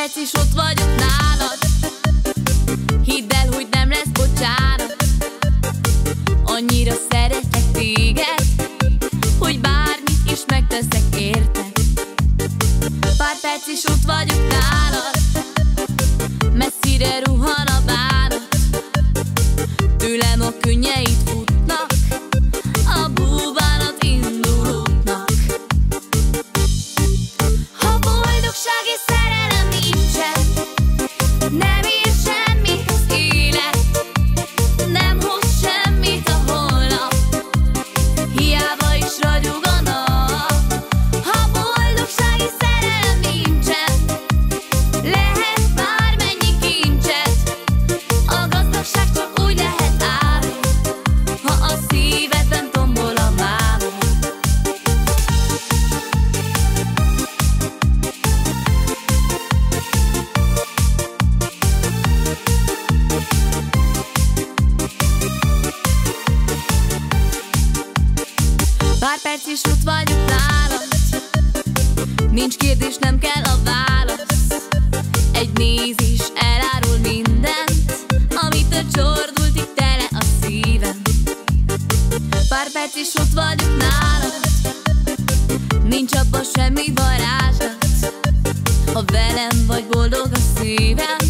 perc is ott vagyok nálad. Hidd el, hogy nem lesz bocsánat. Annyira szeretek téged Hogy bármit is megteszek érted Pár perc is ott vagyok nálad Pár perc is ott vagyok nálad Nincs kérdés, nem kell a válasz. Egy nézés elárul mindent Amitől csordultig tele a szívem. Pár perc is ott vagyok nálad Nincs abban semmi varázslat. Ha velem vagy boldog a szívem